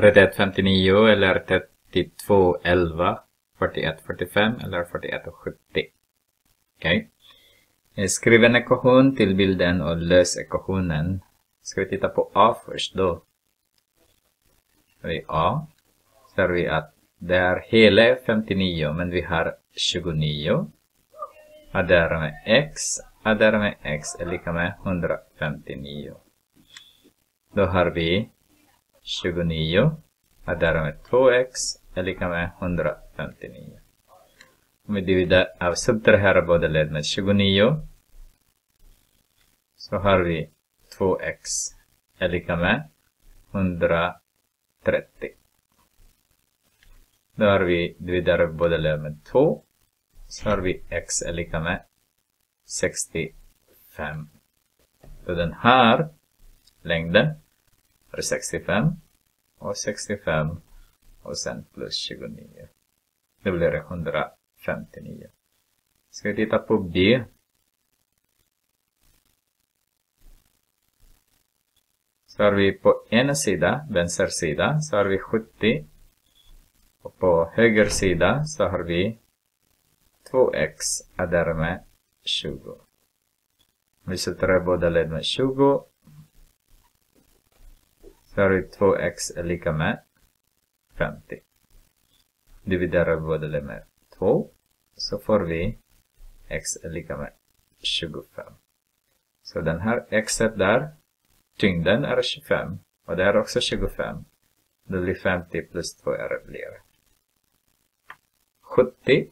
31, 59 eller 32, 11, 41, 45 eller 41 70. Okej. Okay. Skriv en ekvation till bilden och lös ekvationen. Ska vi titta på A först då. Vi A ser vi att det är hela 59 men vi har 29. Addera med x, addera med x är lika med 159. Då har vi 29 addera med 2x är lika med 159. Om vi dividerar, subtraherar båda led med 29 så har vi 2x är lika med 130. Då har vi dividerat båda led med 2 så har vi x är lika med 65. Så den här längden är 65 och 65 och sen plus 29. Då blir det 159. Ska vi titta på B. Så har vi på ena sida, vänster sida, så har vi 70. Och på höger sida så har vi 2x är därmed 20. Vi sätter båda led med 20 så har vi 2x är lika med 50. Dividerar båda det med 2 så får vi x är lika med 25. Så den här x där, tyngden är 25 och det är också 25. Det blir 50 plus 2 är blir 70